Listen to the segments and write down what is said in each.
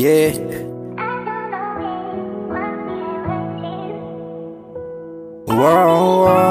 Yeah. Whoa, whoa,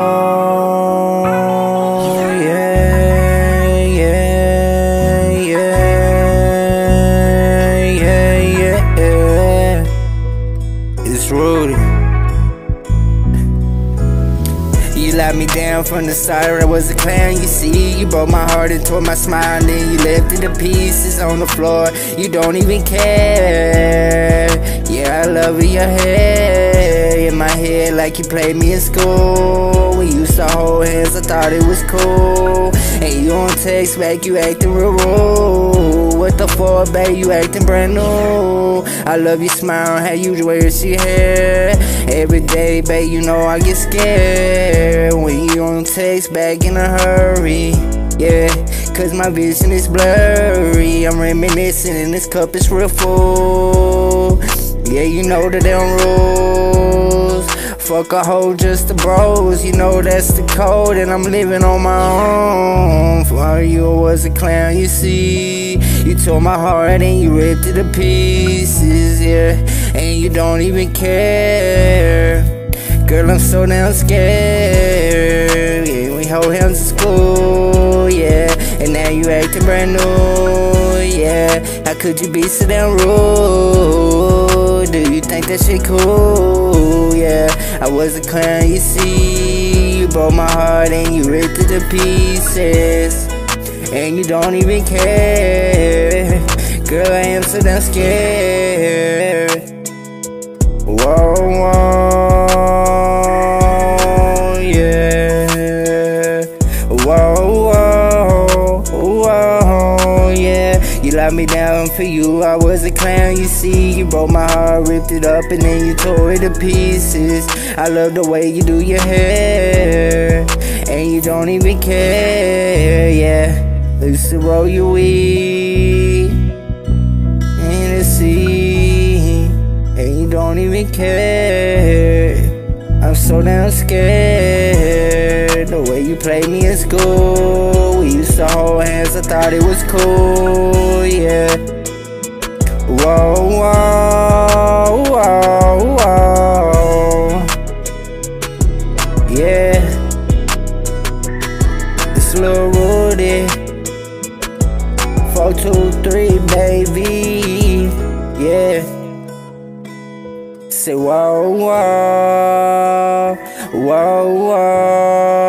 You let me down from the start, I was a clown, you see. You broke my heart and tore my smile, and then you left it to pieces on the floor. You don't even care. Yeah, I love your hair. In my head like you played me in school. We used to hold hands, I thought it was cool. And you don't text back, you acting real rude. What the fuck, babe, you acting brand new. I love your smile, how you wear your hair Every day, babe, you know I get scared When you don't text back in a hurry. Yeah, cause my vision is blurry. I'm reminiscing and this cup is real full. Yeah, you know the damn rules Fuck a hoe, just the bros. You know that's the code and I'm living on my own. For you was a clown, you see. You tore my heart and you ripped it to pieces, yeah. And you don't even care. Girl, I'm so damn scared. Yeah, we hold hands in school, yeah. And now you acting brand new, yeah. How could you be so damn rude? Do you think that shit cool, yeah was a clown, you see. You broke my heart and you ripped it to pieces. And you don't even care. Girl, I am so damn scared You let me down for you, I was a clown, you see. You broke my heart, ripped it up, and then you tore it to pieces. I love the way you do your hair, and you don't even care, yeah. Used to roll your weed in the sea, and you don't even care. I'm so damn scared. The way you played me in school, we used to hold hands. I thought it was cool, yeah. Whoa, whoa, whoa, whoa, yeah. It's Lil Rudy. Four, two, three, baby. Yeah. Say whoa, whoa, whoa, whoa.